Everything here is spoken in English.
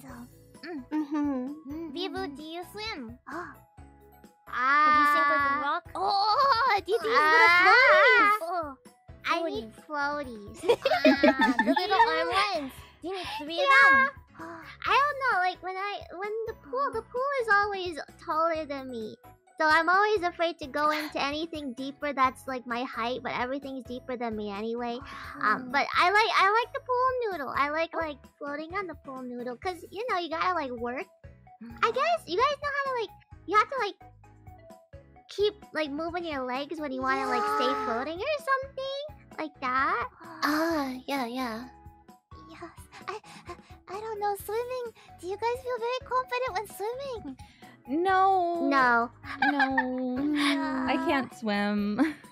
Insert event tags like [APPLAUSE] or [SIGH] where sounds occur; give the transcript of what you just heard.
So, Mm-hmm. Biboo, do you swim? Oh. Ah. Did you sink like a rock? Oh, do you think Ah. oh. I need floaties. [LAUGHS] ah, the little arm ones. Do you need three of them? I don't know. Like when I when the pool, the pool is always taller than me. So I'm always afraid to go into anything deeper that's like my height, but everything's deeper than me anyway. Um, but I like I like the pool noodle. I like like floating on the pool noodle because you know you gotta like work. I guess you guys know how to like you have to like keep like moving your legs when you want to like stay floating or something like that. Ah, yeah, yeah. Yes, I I don't know swimming. Do you guys feel very confident when swimming? No. No. [LAUGHS] No. I can't swim. [LAUGHS]